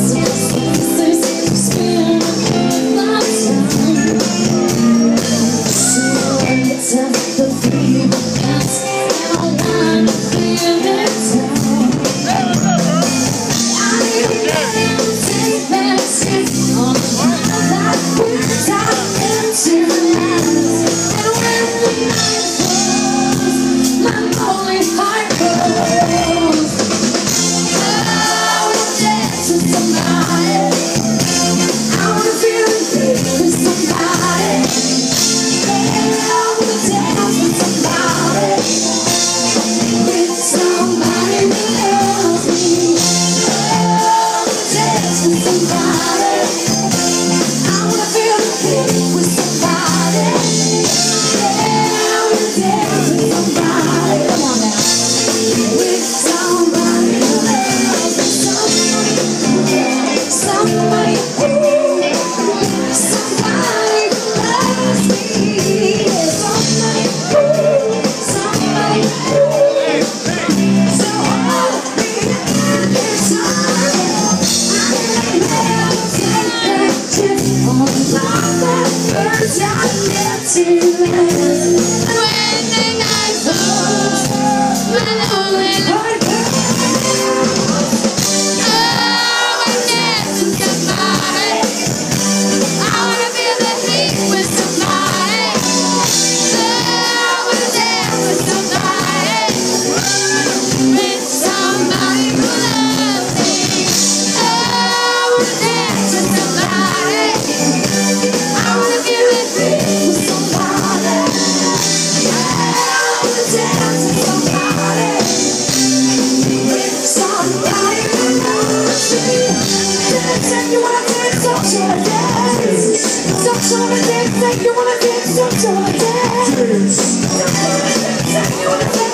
Yes. Cause I'm there too When Dance. Dance.